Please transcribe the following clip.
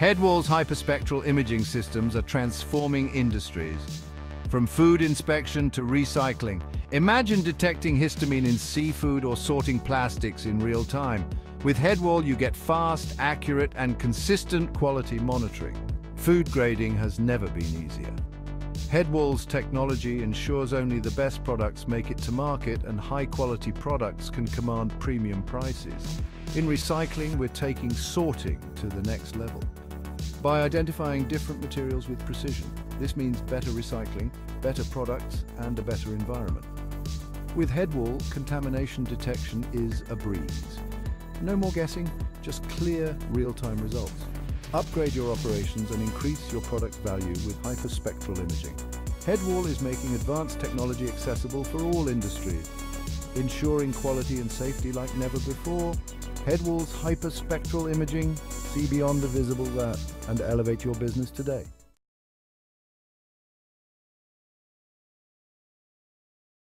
Headwall's hyperspectral imaging systems are transforming industries. From food inspection to recycling, imagine detecting histamine in seafood or sorting plastics in real time. With Headwall, you get fast, accurate, and consistent quality monitoring. Food grading has never been easier. Headwall's technology ensures only the best products make it to market and high-quality products can command premium prices. In recycling, we're taking sorting to the next level. By identifying different materials with precision, this means better recycling, better products and a better environment. With Headwall, contamination detection is a breeze. No more guessing, just clear, real-time results. Upgrade your operations and increase your product value with hyperspectral imaging. Headwall is making advanced technology accessible for all industries, ensuring quality and safety like never before. Headwall's hyperspectral imaging, see beyond the visible that, and elevate your business today.